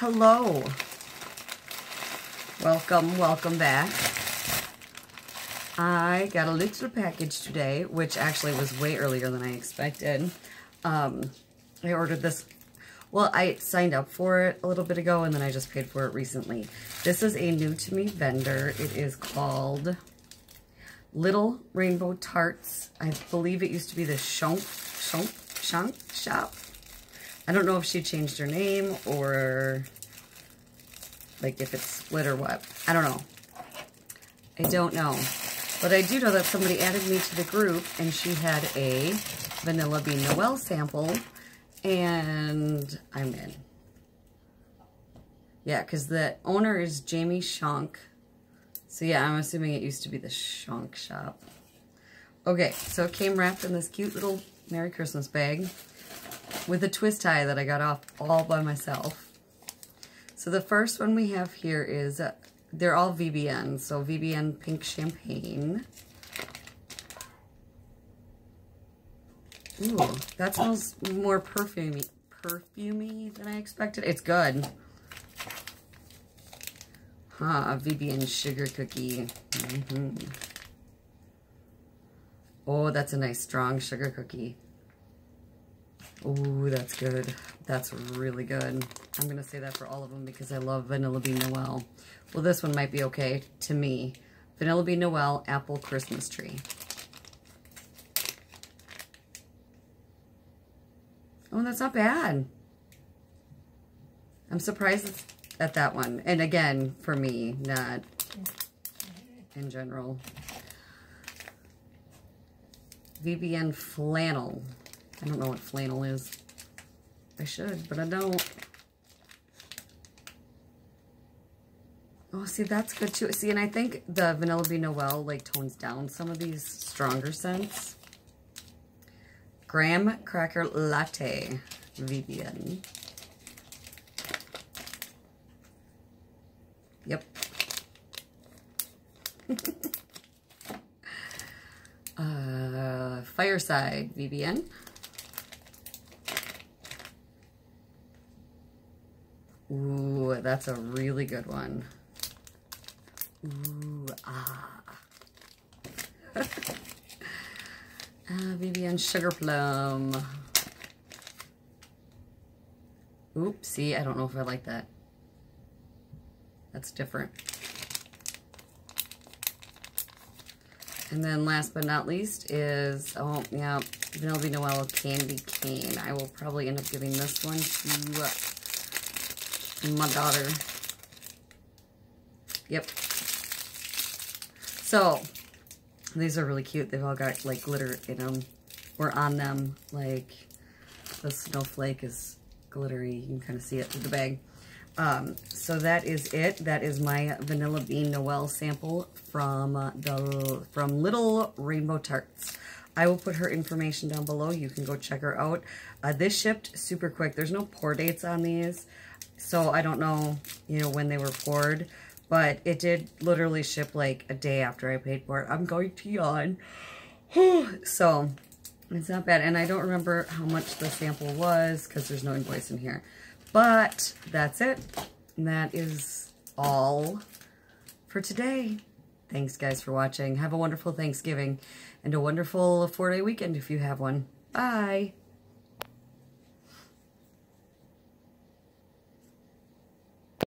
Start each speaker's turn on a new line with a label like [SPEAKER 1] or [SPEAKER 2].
[SPEAKER 1] Hello. Welcome, welcome back. I got a little package today, which actually was way earlier than I expected. Um, I ordered this, well, I signed up for it a little bit ago, and then I just paid for it recently. This is a new to me vendor. It is called Little Rainbow Tarts. I believe it used to be the Shonk, Shonk, Shonk Shop. I don't know if she changed her name or like if it's split or what. I don't know. I don't know. But I do know that somebody added me to the group and she had a Vanilla Bean Noel sample and I'm in. Yeah, because the owner is Jamie Shonk. So yeah, I'm assuming it used to be the Shonk shop. Okay, so it came wrapped in this cute little Merry Christmas bag with a twist tie that I got off all by myself. So the first one we have here is, uh, they're all VBN, so VBN Pink Champagne. Ooh, that smells more perfumey, perfumey than I expected. It's good. Huh, VBN Sugar Cookie. Mm -hmm. Oh, that's a nice strong sugar cookie. Ooh, that's good. That's really good. I'm going to say that for all of them because I love Vanilla Bean Noel. Well, this one might be okay to me. Vanilla Bean Noel Apple Christmas Tree. Oh, that's not bad. I'm surprised at that one. And again, for me, not in general. VBN Flannel. I don't know what flannel is. I should, but I don't. Oh, see, that's good too. See, and I think the Vanilla Bean Noel like tones down some of these stronger scents. Graham Cracker Latte VBN. Yep. uh, Fireside VBN. Ooh, that's a really good one. Ooh, ah. uh, VBN Sugar Plum. Oopsie, I don't know if I like that. That's different. And then last but not least is, oh, yeah, Vanilla Noel Candy Cane. I will probably end up giving this one to my daughter. Yep. So, these are really cute. They've all got, like, glitter in them. Or on them. Like, the snowflake is glittery. You can kind of see it through the bag. Um, so that is it. That is my Vanilla Bean Noel sample from uh, the from Little Rainbow Tarts. I will put her information down below. You can go check her out. Uh, this shipped super quick. There's no pour dates on these. So I don't know, you know, when they were poured, but it did literally ship like a day after I paid for it. I'm going to yawn. so it's not bad. And I don't remember how much the sample was because there's no invoice in here. But that's it. And that is all for today. Thanks, guys, for watching. Have a wonderful Thanksgiving and a wonderful four-day weekend if you have one. Bye.